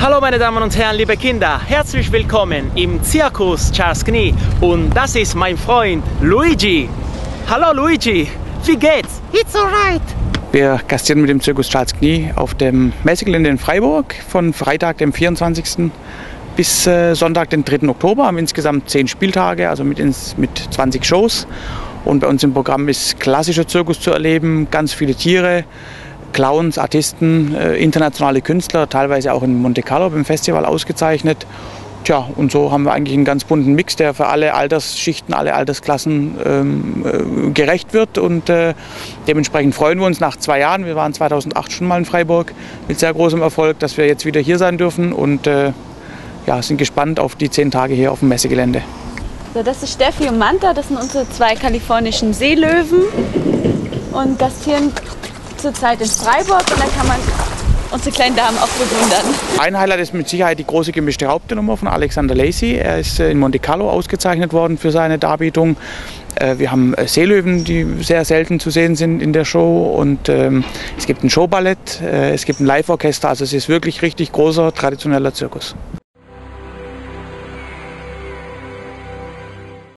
Hallo meine Damen und Herren, liebe Kinder, herzlich willkommen im Zirkus Charles Knie und das ist mein Freund Luigi. Hallo Luigi, wie geht's? It's alright. Wir gastieren mit dem Zirkus Charles Knie auf dem Messegelände in Freiburg von Freitag, dem 24. bis äh, Sonntag, den 3. Oktober. Haben insgesamt 10 Spieltage, also mit, ins, mit 20 Shows. Und bei uns im Programm ist klassischer Zirkus zu erleben, ganz viele Tiere, Clowns, Artisten, äh, internationale Künstler, teilweise auch in Monte Carlo beim Festival ausgezeichnet. Tja, und so haben wir eigentlich einen ganz bunten Mix, der für alle Altersschichten, alle Altersklassen ähm, äh, gerecht wird. Und äh, dementsprechend freuen wir uns nach zwei Jahren, wir waren 2008 schon mal in Freiburg mit sehr großem Erfolg, dass wir jetzt wieder hier sein dürfen und äh, ja, sind gespannt auf die zehn Tage hier auf dem Messegelände. So, das ist Steffi und Manta, das sind unsere zwei kalifornischen Seelöwen und gastieren zurzeit in Freiburg und da kann man unsere kleinen Damen auch bewundern. Ein Highlight ist mit Sicherheit die große gemischte Hauptnummer von Alexander Lacey. Er ist äh, in Monte Carlo ausgezeichnet worden für seine Darbietung. Äh, wir haben äh, Seelöwen, die sehr selten zu sehen sind in der Show. Und ähm, es gibt ein Showballett, es gibt ein Live-Orchester. Also es ist wirklich richtig großer traditioneller Zirkus.